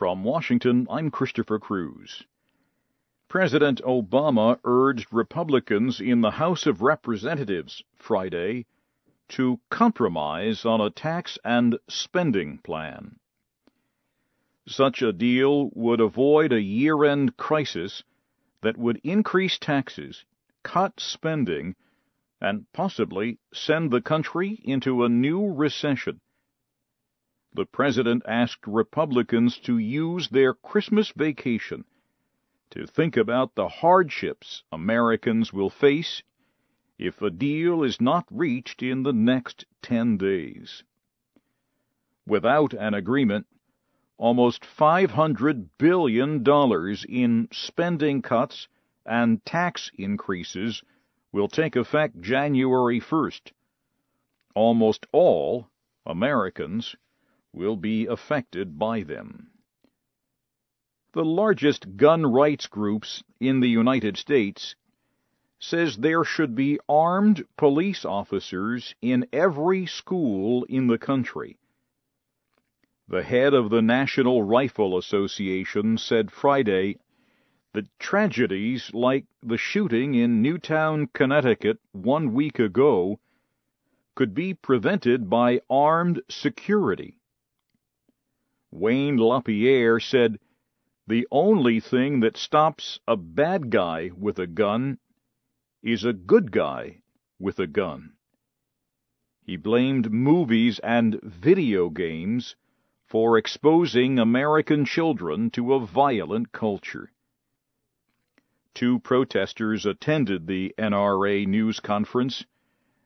From Washington, I'm Christopher Cruise. President Obama urged Republicans in the House of Representatives Friday to compromise on a tax and spending plan. Such a deal would avoid a year end crisis that would increase taxes, cut spending, and possibly send the country into a new recession. The president asked Republicans to use their Christmas vacation to think about the hardships Americans will face if a deal is not reached in the next 10 days. Without an agreement, almost $500 billion in spending cuts and tax increases will take effect January 1st. Almost all Americans will be affected by them. The largest gun rights groups in the United States says there should be armed police officers in every school in the country. The head of the National Rifle Association said Friday that tragedies like the shooting in Newtown, Connecticut one week ago could be prevented by armed security. Wayne LaPierre said, The only thing that stops a bad guy with a gun is a good guy with a gun. He blamed movies and video games for exposing American children to a violent culture. Two protesters attended the NRA news conference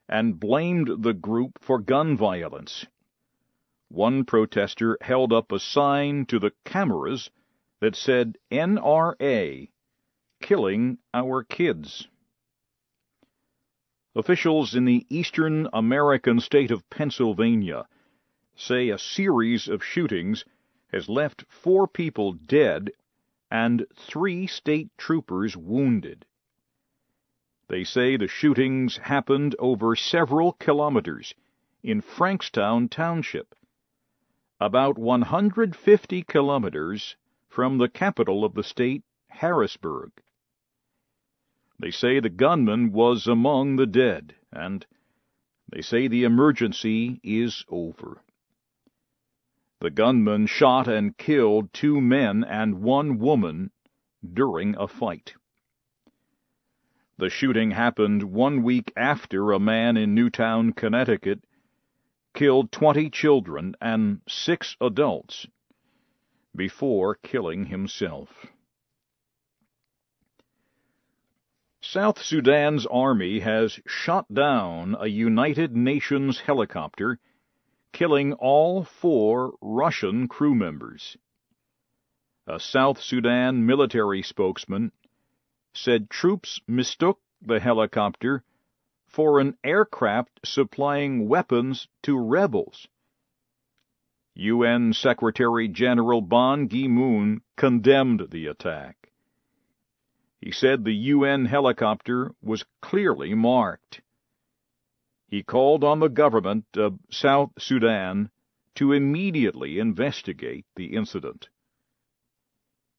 and blamed the group for gun violence. One protester held up a sign to the cameras that said NRA, killing our kids. Officials in the eastern American state of Pennsylvania say a series of shootings has left four people dead and three state troopers wounded. They say the shootings happened over several kilometers in Frankstown Township, about 150 kilometers from the capital of the state, Harrisburg. They say the gunman was among the dead, and they say the emergency is over. The gunman shot and killed two men and one woman during a fight. The shooting happened one week after a man in Newtown, Connecticut, killed 20 children and six adults before killing himself. South Sudan's army has shot down a United Nations helicopter, killing all four Russian crew members. A South Sudan military spokesman said troops mistook the helicopter for an aircraft supplying weapons to rebels. UN Secretary General Ban Ki-moon condemned the attack. He said the UN helicopter was clearly marked. He called on the government of South Sudan to immediately investigate the incident.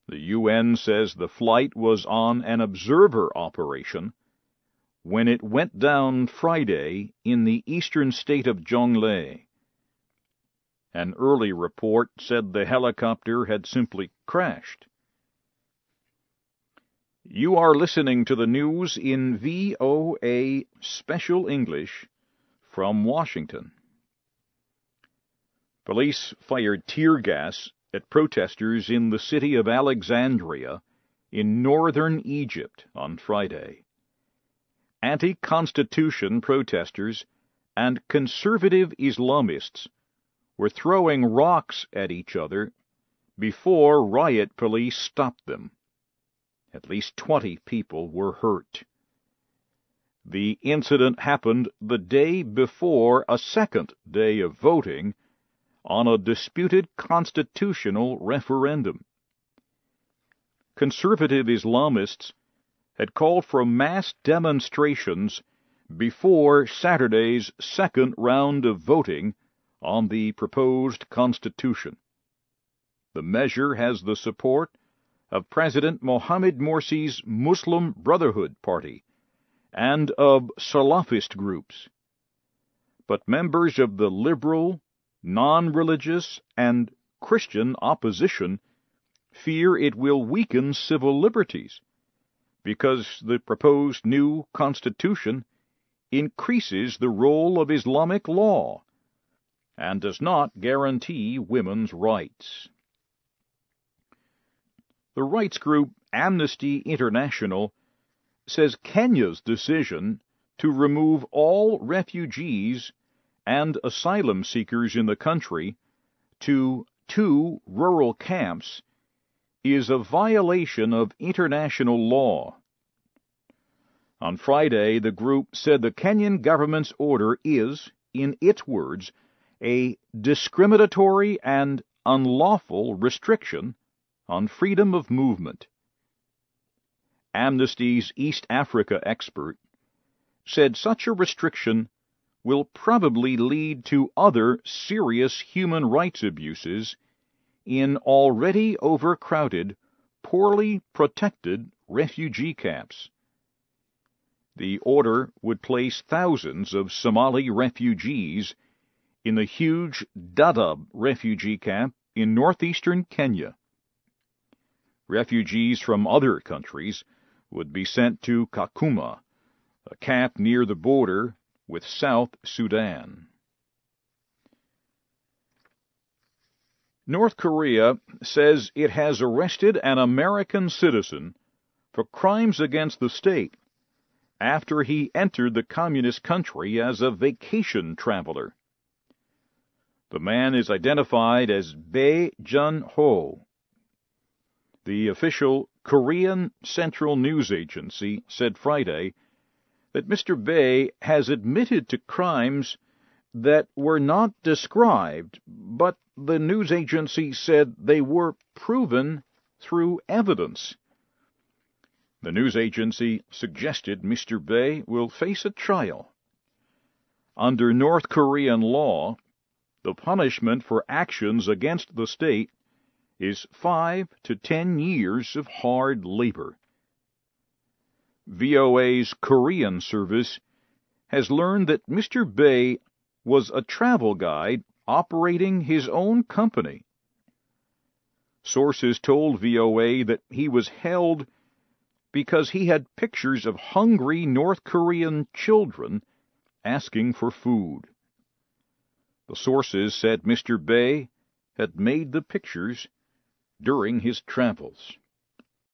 The UN says the flight was on an observer operation when it went down Friday in the eastern state of Jonglei. An early report said the helicopter had simply crashed. You are listening to the news in VOA Special English from Washington. Police fired tear gas at protesters in the city of Alexandria in northern Egypt on Friday. Anti Constitution protesters and conservative Islamists were throwing rocks at each other before riot police stopped them. At least 20 people were hurt. The incident happened the day before a second day of voting on a disputed constitutional referendum. Conservative Islamists had called for mass demonstrations before Saturday's second round of voting on the proposed constitution. The measure has the support of President Mohamed Morsi's Muslim Brotherhood Party and of Salafist groups. But members of the liberal, non religious, and Christian opposition fear it will weaken civil liberties because the proposed new constitution increases the role of Islamic law and does not guarantee women's rights. The rights group Amnesty International says Kenya's decision to remove all refugees and asylum seekers in the country to two rural camps is a violation of international law. On Friday, the group said the Kenyan government's order is, in its words, a discriminatory and unlawful restriction on freedom of movement. Amnesty's East Africa expert said such a restriction will probably lead to other serious human rights abuses in already overcrowded, poorly protected refugee camps. The order would place thousands of Somali refugees in the huge Dadaab refugee camp in northeastern Kenya. Refugees from other countries would be sent to Kakuma, a camp near the border with South Sudan. North Korea says it has arrested an American citizen for crimes against the state after he entered the communist country as a vacation traveler. The man is identified as Bae Jun Ho. The official Korean Central News Agency said Friday that Mr. Bae has admitted to crimes that were not described, but the news agency said they were proven through evidence. The news agency suggested Mr. Bae will face a trial. Under North Korean law, the punishment for actions against the state is five to ten years of hard labor. VOA's Korean service has learned that Mr. Bae was a travel guide operating his own company. Sources told VOA that he was held because he had pictures of hungry North Korean children asking for food. The sources said Mr. Bae had made the pictures during his travels.